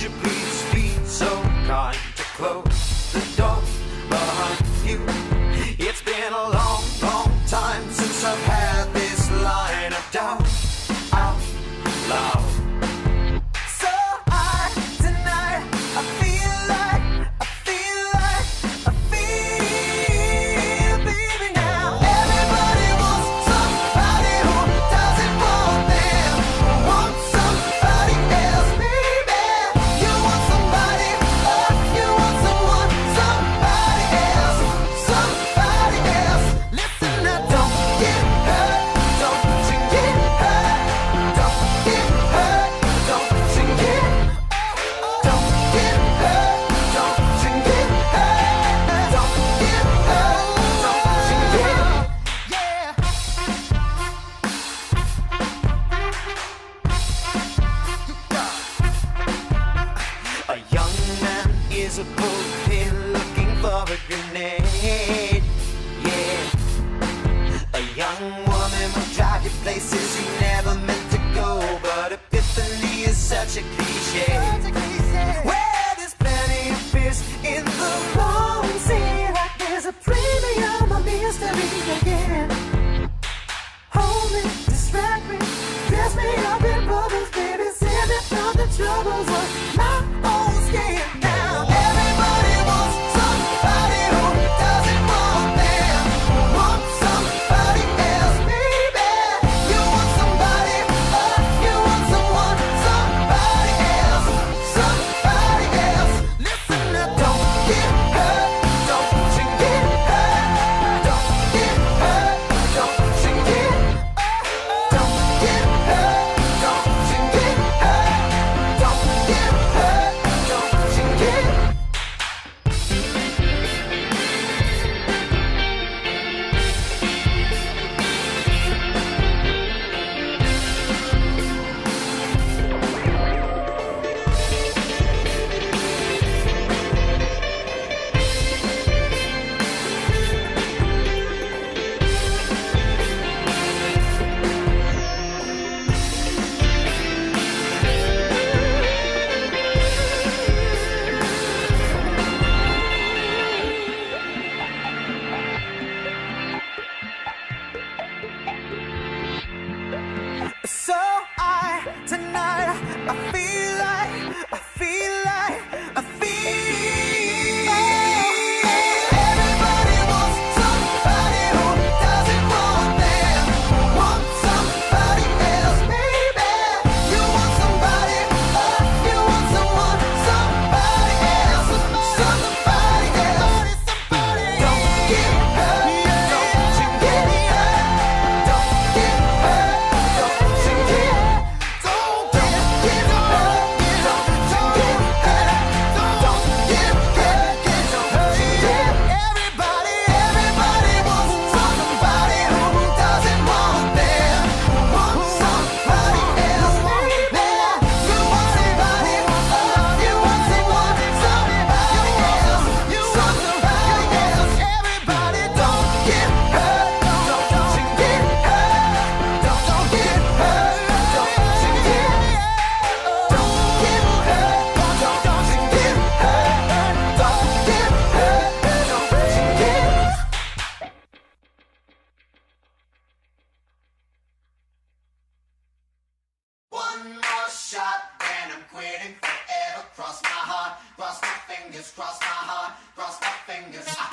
you please be so kind to close fingers, cross my heart, cross my fingers.